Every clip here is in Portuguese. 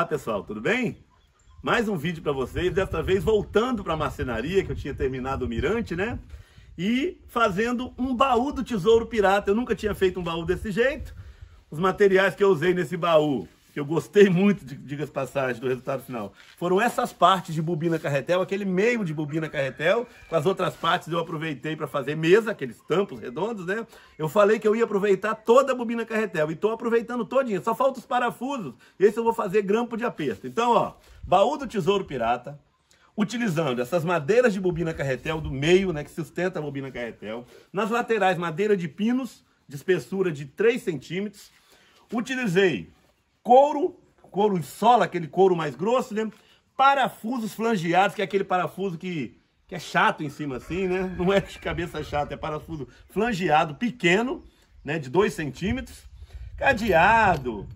Olá pessoal, tudo bem? Mais um vídeo para vocês, desta vez voltando para a marcenaria, que eu tinha terminado o mirante, né? E fazendo um baú do Tesouro Pirata. Eu nunca tinha feito um baú desse jeito. Os materiais que eu usei nesse baú eu gostei muito, diga-se passagem, do resultado final, foram essas partes de bobina carretel, aquele meio de bobina carretel, com as outras partes eu aproveitei para fazer mesa, aqueles tampos redondos, né? Eu falei que eu ia aproveitar toda a bobina carretel e estou aproveitando todinha, só falta os parafusos, esse eu vou fazer grampo de aperto. Então, ó, baú do Tesouro Pirata, utilizando essas madeiras de bobina carretel do meio, né, que sustenta a bobina carretel, nas laterais madeira de pinos, de espessura de 3 centímetros, utilizei couro, couro em sola, aquele couro mais grosso, né? Parafusos flangeados, que é aquele parafuso que, que é chato em cima assim, né? Não é de cabeça chata, é parafuso flangeado pequeno, né? De 2 centímetros. Cadeado,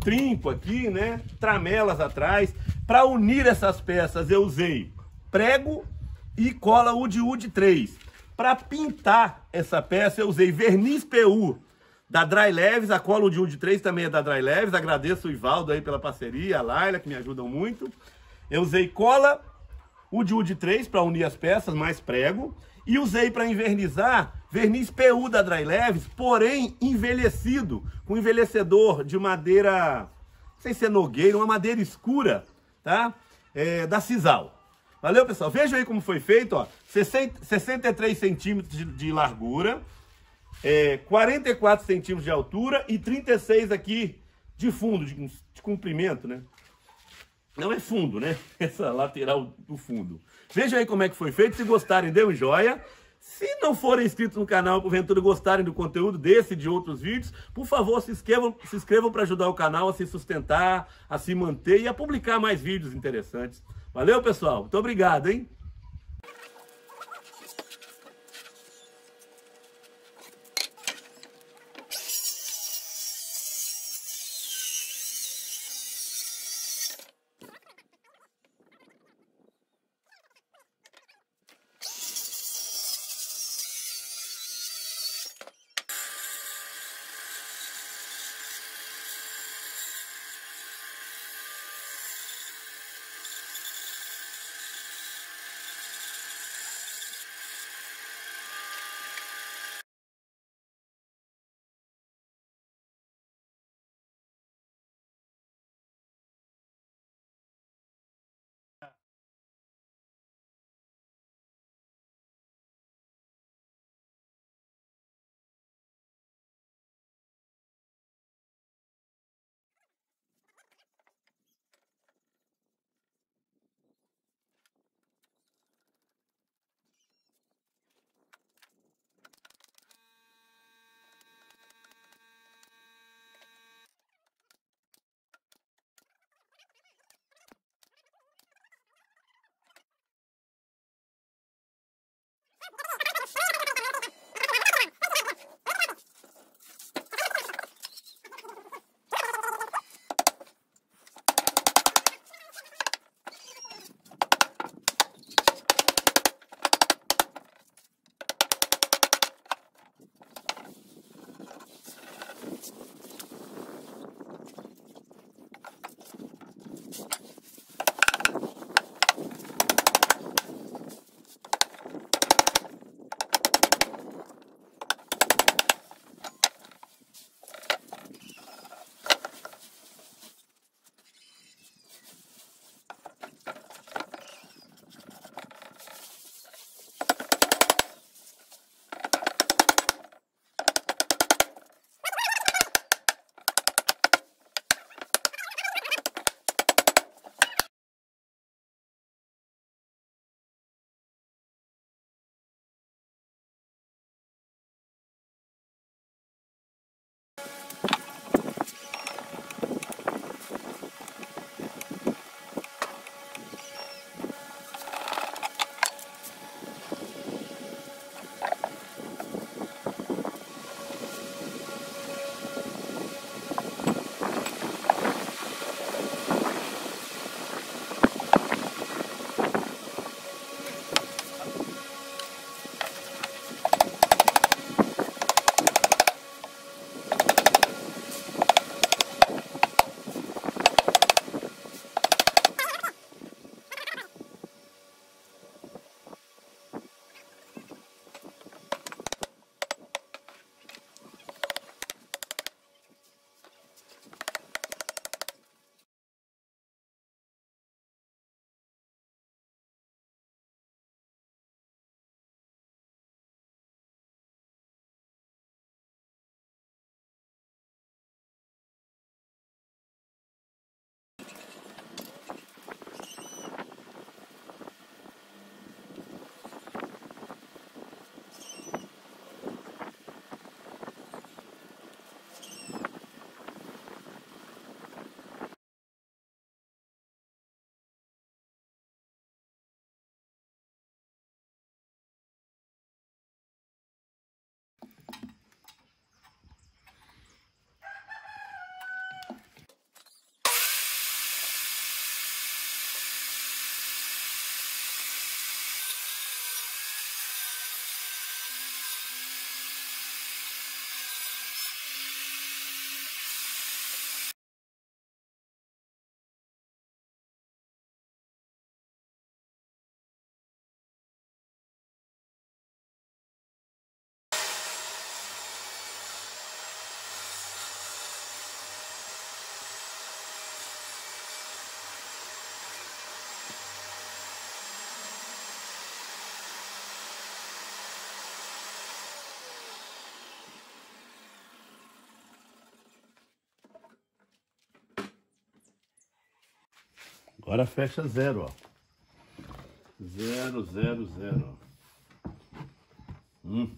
trinco aqui, né? Tramelas atrás. Para unir essas peças eu usei prego e cola UD UD 3. Para pintar essa peça eu usei verniz PU da Dry Leves, a cola de Wood 3 também é da Dry Leves. Agradeço o Ivaldo aí pela parceria, a Laila, que me ajudam muito. Eu usei cola Wood Wood 3 para unir as peças, mais prego. E usei para invernizar verniz PU da Dry Leves, porém envelhecido, com envelhecedor de madeira, não sei se é nogueira, uma madeira escura, tá? É, da Cisal. Valeu, pessoal? Veja aí como foi feito, ó. 60, 63 centímetros de, de largura, é, 44 centímetros de altura e 36 aqui de fundo, de, de comprimento, né? Não é fundo, né? Essa lateral do fundo. Veja aí como é que foi feito. Se gostarem, dê um joia. Se não forem inscritos no canal, porventura gostarem do conteúdo desse e de outros vídeos, por favor, se inscrevam, se inscrevam para ajudar o canal a se sustentar, a se manter e a publicar mais vídeos interessantes. Valeu, pessoal. Muito obrigado, hein? Agora fecha zero, ó. Zero, zero, zero. Hum.